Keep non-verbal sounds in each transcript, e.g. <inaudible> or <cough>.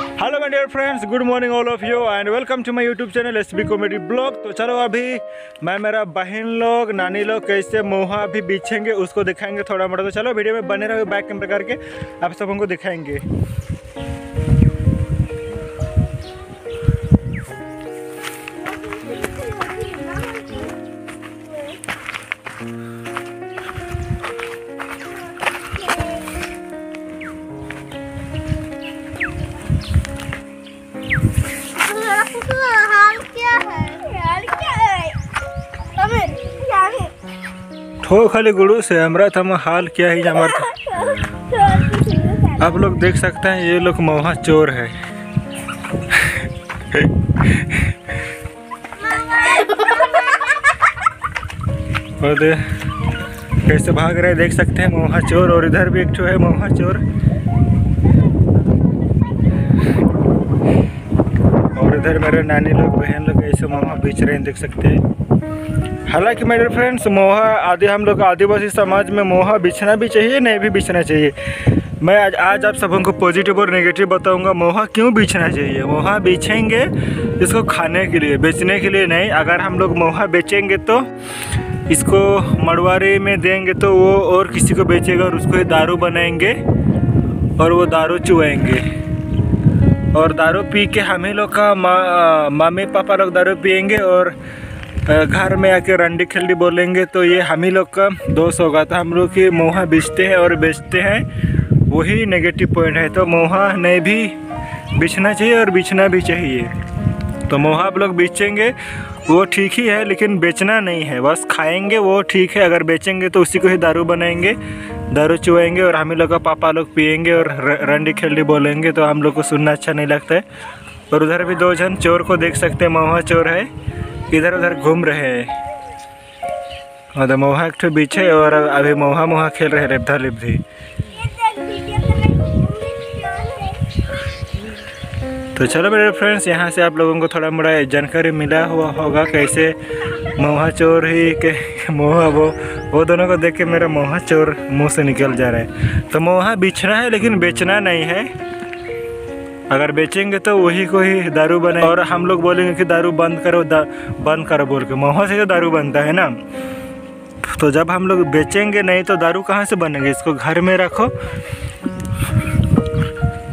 Hello my dear friends good morning all of you and welcome to my YouTube channel S B comedy blog तो चलो अभी मैं, मेरा बहन लोग, नानी लोग कैसे मोहा अभी बीछेंगे उसको दिखाएँगे थोड़ा मोटा तो चलो वीडियो में बने रहो बैक कैमरा करके, आप सब हमको दिखाएँगे। ठो खाली गुड़ू से हमरा थम हाल क्या है हमारा आप लोग देख सकते हैं, ये लोग मोहा चोर है। और दे, कैसे भाग रहे हैं, देख सकते हैं, मोहा चोर, और इधर भी एक ठो है मोहा चोर। और इधर मेरे नानी लोग, बहन लोग, ऐसे मोहा बेच रहे हैं, देख सकते हैं। हालाँकि मेरे फ्रेंड्स मोहा आदि हम लोग आदिवासी समाज में मोहा बिछना भी चाहिए नहीं भी बिछना चाहिए। मैं आज आज आप सबको पॉजिटिव और नेगेटिव बताऊँगा मोहा क्यों बेचना चाहिए? मोहा बेचेंगे इसको खाने के लिए बेचने के लिए नहीं। अगर हम लोग मोहा बेचेंगे तो इसको मड़वारी में देंगे तो वो और किसी को बेचेगा और उसको दारू बनाएँगे और वो दारू चुआएँगे और दारू पी के हम ही लोग का मा, मम्मी पापा लोग दारू पियेंगे और घर में आके रंडी खिल्डी बोलेंगे तो ये हम ही लोग का दोष होगा। तो हम लोग की मोहा बेचते हैं और बेचते हैं। वही नेगेटिव पॉइंट है। तो मोहा नहीं भी बेचना चाहिए और बेचना भी चाहिए। तो मोहा आप लोग बेचेंगे, वो ठीक ही है, लेकिन बेचना नहीं है। बस खाएँगे, वो ठीक है। अगर बेचेंगे तो उसी को ही दारू बनाएँगे, दारू चुआएँगे और हम लोग का पापा लोग पियेंगे और रंडी खेलडी बोलेंगे। तो हम लोग को सुनना अच्छा नहीं लगता है। और उधर भी दो जन चोर को देख सकते हैं। मोहा चोर है। इधर उधर घूम रहे हैं। और तो मोहा एक पीछे और अभी मोहा मोहा खेल रहे हैं रेबधा लिबधी तो चलो मेरे फ्रेंड्स यहाँ से आप लोगों को थोड़ा मोड़ा जानकारी मिला हुआ होगा कैसे मोहा चोर ही के <laughs> मोहा वो वो दोनों को देख के मेरा मोहा चोर मुँह से निकल जा रहा है। तो मोहा बेचना है लेकिन बेचना नहीं है। अगर बेचेंगे तो वही को ही दारू बने और हम लोग बोलेंगे कि दारू बंद करो दा, बंद करो बोल के। मोहा से तो दारू बनता है ना। तो जब हम लोग बेचेंगे नहीं तो दारू कहाँ से बनेंगे? इसको घर में रखो।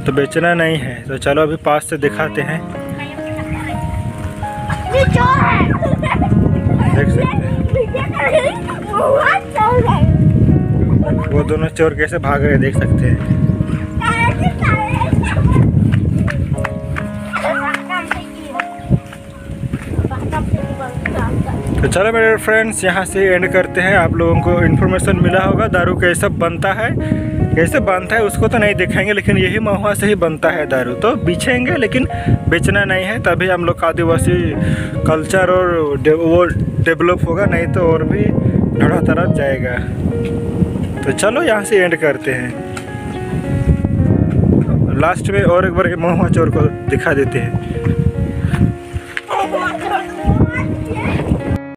तो बेचना नहीं है। तो चलो अभी पास से दिखाते हैं। देख सकते हैं। है। वो दोनों चोर कैसे भाग रहे हैं देख सकते हैं। तो चलो मेरे फ्रेंड्स यहाँ से एंड करते हैं। आप लोगों को इन्फॉर्मेशन मिला होगा दारू कैसे बनता है कैसे बनता है उसको तो नहीं दिखाएँगे लेकिन यही महुआ से ही बनता है दारू। तो बेचेंगे लेकिन बेचना नहीं है तभी हम लोग का आदिवासी कल्चर और डे, वो डेवलप होगा नहीं तो और भी ढड़ा तरफ़ जाएगा। तो चलो यहाँ से एंड करते हैं। लास्ट में और एक बार महुआ चोर को दिखा देते हैं।